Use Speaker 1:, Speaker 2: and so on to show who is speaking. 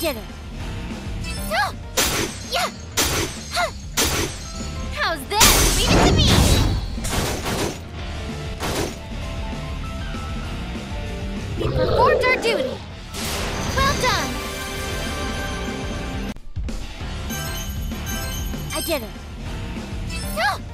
Speaker 1: did it. Oh! Yeah! Huh! How's this? Leave it to me! We performed our duty. Well done. I did it. Oh!